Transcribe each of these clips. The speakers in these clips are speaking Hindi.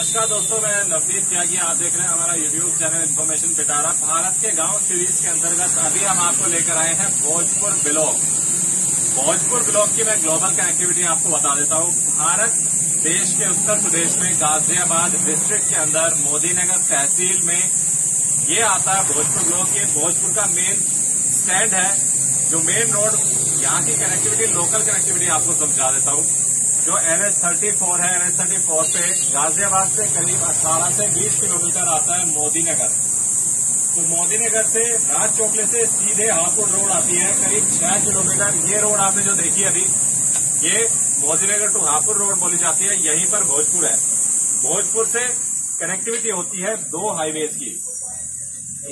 नमस्कार दोस्तों, मैं नवदीप त्यागी, आप देख रहे हैं हमारा यूट्यूब चैनल इन्फॉर्मेशन पिटारा भारत के गाँव सीरीज़ के अंतर्गत अभी हम आपको लेकर आए हैं भोजपुर ब्लॉक भोजपुर ब्लॉक की मैं ग्लोबल कनेक्टिविटी आपको बता देता हूँ। भारत देश के उत्तर प्रदेश में गाजियाबाद डिस्ट्रिक्ट के अंदर मोदीनगर तहसील में ये आता है भोजपुर ब्लॉक ये भोजपुर का मेन स्टैंड है, जो मेन रोड यहाँ की कनेक्टिविटी लोकल कनेक्टिविटी आपको समझा देता हूँ। जो एन एच थर्टी फोर है एन एच थर्टी फोर पे गाजियाबाद से करीब 18 से 20 किलोमीटर आता है मोदी नगर। तो मोदी नगर से राज चौकले से सीधे हापुड़ रोड आती है, करीब छह किलोमीटर। ये रोड आपने जो देखी अभी, ये मोदी नगर टू हापुड़ रोड बोली जाती है, यहीं पर भोजपुर है। भोजपुर से कनेक्टिविटी होती है दो हाईवेज की।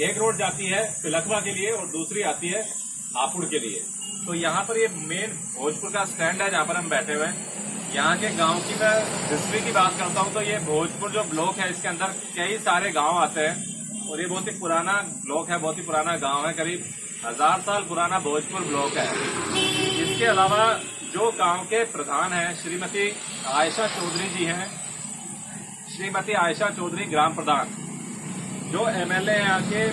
एक रोड जाती है तिलकवा के लिए और दूसरी आती है हापुड़ के लिए। तो यहाँ पर ये मेन भोजपुर का स्टैंड है, जहाँ पर हम बैठे हुए हैं। यहाँ के गाँव की मैं हिस्ट्री की बात करता हूँ तो ये भोजपुर जो ब्लॉक है, इसके अंदर कई सारे गाँव आते हैं और ये बहुत ही पुराना ब्लॉक है, बहुत ही पुराना गाँव है, करीब हज़ार साल पुराना भोजपुर ब्लॉक है। इसके अलावा जो गाँव के प्रधान हैं, श्रीमती आयशा चौधरी जी हैं, श्रीमती आयशा चौधरी ग्राम प्रधान। जो एमएलए यहाँ के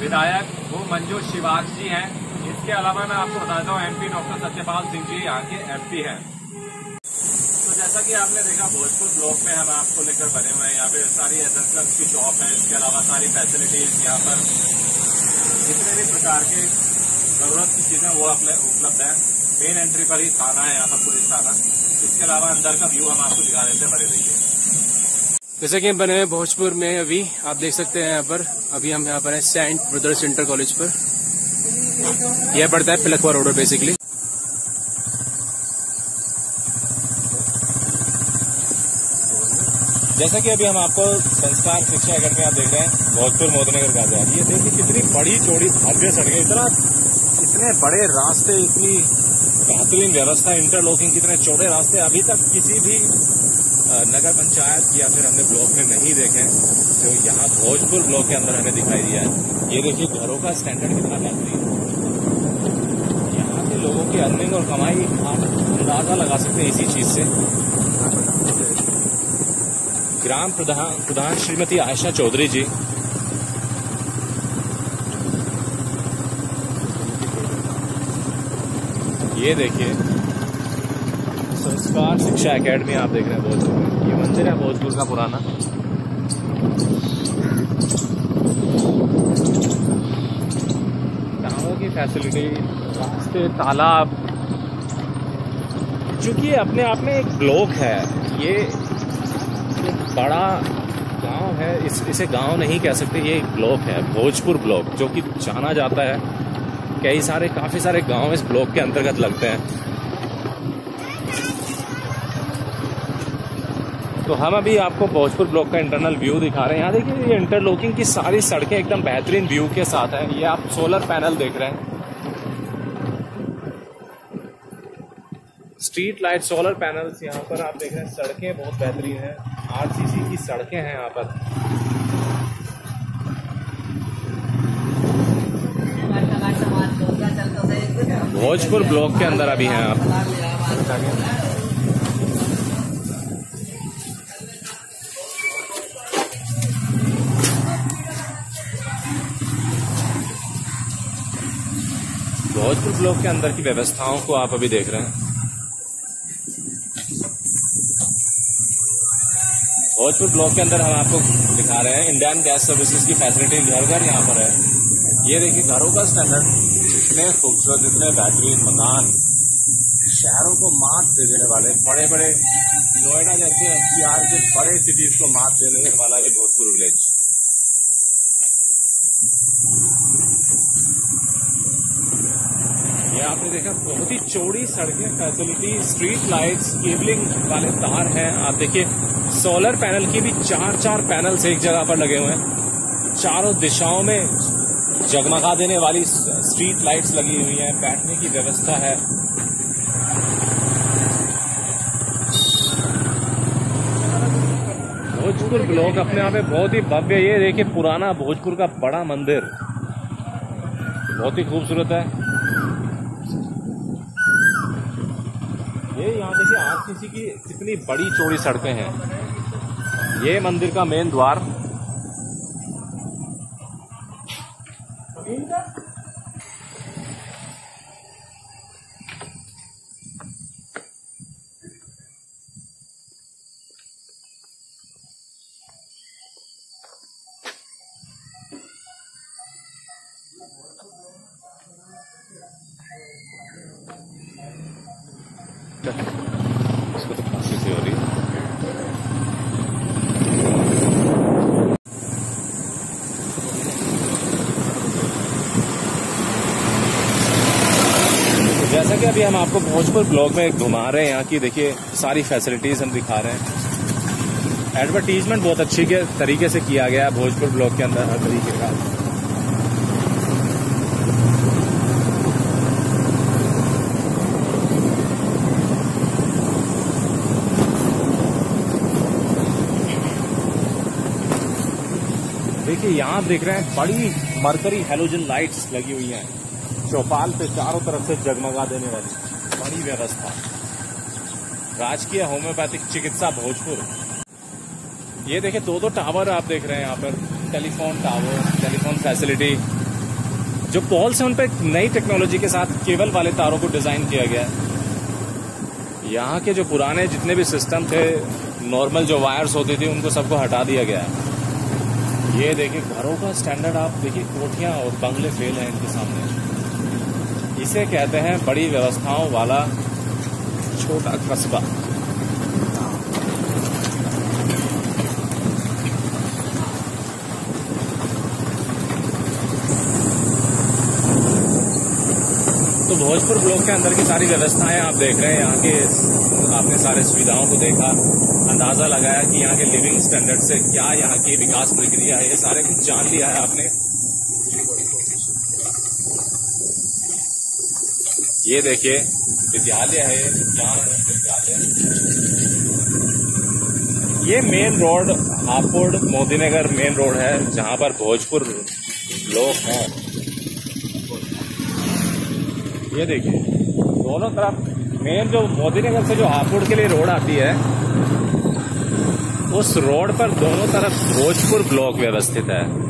विधायक वो मंजू शिवाज जी हैं। इसके अलावा मैं आपको बताता हूँ एमपी डॉक्टर सत्यपाल सिंह जी यहाँ के एमपी हैं। जैसा कि आपने देखा, भोजपुर ब्लॉक में हम आपको लेकर बने हुए हैं। यहाँ पे सारी एसेंशियल्स की शॉप है, इसके अलावा सारी फैसिलिटीज़ यहाँ पर जितने भी प्रकार के ज़रूरत की चीज़ें, वो उपलब्ध है। मेन एंट्री पर ही थाना है, यहाँ पर पुलिस थाना। इसके अलावा अंदर का व्यू हम आपको दिखा देते हैं बने रहिए जैसा कि हम बने हुए भोजपुर में अभी, आप देख सकते हैं यहाँ पर। अभी हम यहाँ पर हैं सेंट ब्रदर्स इंटर कॉलेज पर। यह पड़ता है पिलखवा रोड बेसिकली जैसा कि अभी हम आपको संस्कार शिक्षा अकेडमी आप देख रहे हैं, भोजपुर मोदनगर का जाए ये देखिए कितनी बड़ी चौड़ी भव्य सड़कें इतना, इतने बड़े रास्ते, इतनी बेहतरीन व्यवस्था इंटरलॉकिंग कितने चौड़े रास्ते अभी तक किसी भी नगर पंचायत या फिर हमने ब्लॉक में नहीं देखे, जो यहाँ भोजपुर ब्लॉक के अंदर हमें दिखाई दिया है। ये देखिए घरों का स्टैंडर्ड कितना बेहतरीन यहाँ के लोगों की अर्निंग और कमाई आप अंदाज़ा लगा सकते हैं इसी चीज़ से। ग्राम प्रधान प्रधान श्रीमती आयशा चौधरी जी। ये देखिए, संस्कार शिक्षा एकेडमी आप देख रहे हैं भोजपुर ये मंदिर है भोजपुर का पुराना। गाँवों की फैसिलिटी रास्ते, तालाब। चूँकि अपने आप में एक ब्लॉक है, ये बड़ा गाँव है, इस, इसे गाँव नहीं कह सकते, ये एक ब्लॉक है, भोजपुर ब्लॉक, जो कि जाना जाता है। कई सारे, काफ़ी सारे गाँव इस ब्लॉक के अंतर्गत लगते हैं। तो हम अभी आपको भोजपुर ब्लॉक का इंटरनल व्यू दिखा रहे हैं। यहाँ देखिए, ये इंटरलॉकिंग की सारी सड़कें एकदम बेहतरीन व्यू के साथ है। ये आप सोलर पैनल देख रहे हैं। स्ट्रीट लाइट, सोलर पैनल्स यहाँ पर आप देख रहे हैं, सड़कें बहुत बेहतरीन हैं। आरसीसी की सड़कें हैं यहाँ पर। भोजपुर ब्लॉक के अंदर अभी हैं आप। भोजपुर ब्लॉक के अंदर की व्यवस्थाओं को आप अभी देख रहे हैं। भोजपुर ब्लॉक के अंदर हम आपको दिखा रहे हैं। इंडियन गैस सर्विसेज़ की फैसिलिटी घर घर यहाँ पर है। ये देखिए, घरों का स्टैंडर्ड इतने खूबसूरत, इतने बेहतरीन मकान, शहरों को मात दे देने वाले बड़े बड़े नोएडा जैसे एनसीआर के बड़े सिटीज़ को मात देने वाला ये भोजपुर विलेज ये आपने देखा, बहुत ही चौड़ी सड़कें फैसिलिटी स्ट्रीट लाइट्स केबलिंग वाले तार हैं। आप देखिए सोलर पैनल की भी चार चार पैनल्स एक जगह पर लगे हुए हैं। चारों दिशाओं में जगमगा देने वाली स्ट्रीट लाइट्स लगी हुई हैं। बैठने की व्यवस्था है। भोजपुर ब्लॉक अपने आप में बहुत ही भव्य ये देखिए, पुराना भोजपुर का बड़ा मंदिर। बहुत ही खूबसूरत है। ये यहाँ देखिए आरसीसी की कितनी बड़ी चौड़ी सड़कें हैं। ये मंदिर का मेन द्वार तो सी हो रही जैसा कि अभी हम आपको भोजपुर ब्लॉग में घुमा रहे हैं यहाँ की, देखिए, सारी फैसिलिटीज़ हम दिखा रहे हैं। एडवर्टीजमेंट बहुत अच्छी के तरीके से किया गया है भोजपुर ब्लॉग के अंदर, हर तरीके का। देखिए यहाँ देख रहे हैं बड़ी मरकरी हेलोजन लाइट्स लगी हुई हैं। चौपाल पे चारों तरफ़ से जगमगा देने वाली बड़ी व्यवस्था। राजकीय होम्योपैथिक चिकित्सा भोजपुर। ये देखिए दो दो टावर आप देख रहे हैं यहाँ पर। टेलीफोन टावर टेलीफोन फैसिलिटी जो पोल्स है उन पर नई टेक्नोलॉजी के साथ केबल वाले तारों को डिज़ाइन किया गया है। यहाँ के जो पुराने जितने भी सिस्टम थे नॉर्मल जो वायर्स होती थी, उनको सबको हटा दिया गया है। ये देखिए, घरों का स्टैंडर्ड आप देखिए, कोठियाँ और बंगले फेल हैं इनके सामने। इसे कहते हैं बड़ी व्यवस्थाओं वाला छोटा कस्बा। भोजपुर ब्लॉक के अंदर की सारी व्यवस्थाएँ आप देख रहे हैं। यहाँ के आपने सारे सुविधाओं को देखा, अंदाज़ा लगाया कि यहाँ के लिविंग स्टैंडर्ड से क्या यहाँ की विकास प्रक्रिया है, ये सारे कुछ जान लिया है आपने। ये देखिए, विद्यालय है, यहाँ विद्यालय। ये main road Hapur Modinagar main road है, जहाँ पर भोजपुर लोग हैं। ये देखिए, दोनों तरफ़ मेन जो मोदीनगर से जो हापुड़ के लिए रोड आती है, उस रोड पर दोनों तरफ़ भोजपुर ब्लॉक व्यवस्थित है।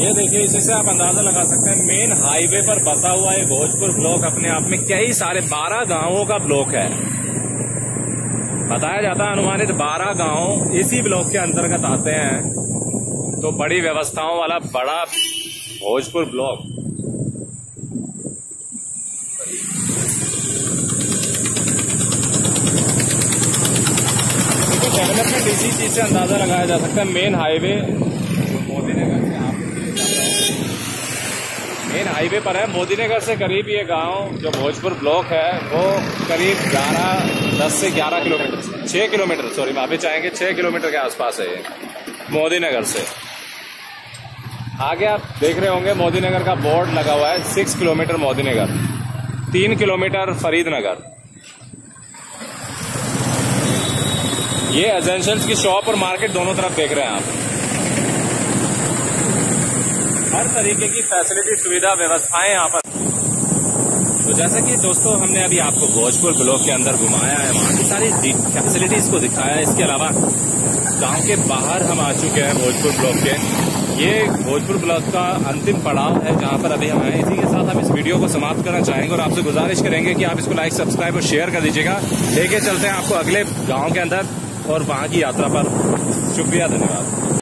ये देखिए, इसी से आप अंदाज़ा लगा सकते हैं मेन हाईवे पर बसा हुआ ये भोजपुर ब्लॉक अपने आप में कई सारे बारह गाँवों का ब्लॉक है। बताया जाता है अनुमानित बारह गाँव इसी ब्लॉक के अंतर्गत आते हैं। तो बड़ी व्यवस्थाओं वाला बड़ा भोजपुर ब्लॉक डेवलपमेंट इसी चीज़ से अंदाज़ा लगाया जा सकता है मेन हाईवे जो मोदीनगर से आप मेन हाईवे पर है। मोदीनगर से करीब ये गाँव, जो भोजपुर ब्लॉक है, वो करीब 11 10 से 11 किलोमीटर 6 किलोमीटर सॉरी माफ़ी चाहेंगे 6 किलोमीटर के आसपास है ये मोदीनगर से। आगे आप देख रहे होंगे मोदीनगर का बोर्ड लगा हुआ है सिक्स किलोमीटर मोदीनगर तीन किलोमीटर फरीदनगर ये एजेंशियल्स की शॉप और मार्केट दोनों तरफ़ देख रहे हैं आप। हर तरीके की फैसिलिटी सुविधा, व्यवस्थाएँ यहाँ पर। तो जैसा कि दोस्तों, हमने अभी आपको भोजपुर ब्लॉक के अंदर घुमाया है, वहाँ की सारी फैसिलिटीज़ को दिखाया है। इसके अलावा, गाँव के बाहर हम आ चुके हैं भोजपुर ब्लॉक के। ये भोजपुर ब्लॉक का अंतिम पड़ाव है जहाँ पर अभी हम आए इसी के साथ हम इस वीडियो को समाप्त करना चाहेंगे और आपसे गुजारिश करेंगे कि आप इसको लाइक सब्सक्राइब और शेयर कर दीजिएगा। लेके चलते हैं आपको अगले गाँव के अंदर और वहाँ की यात्रा पर। शुक्रिया, धन्यवाद।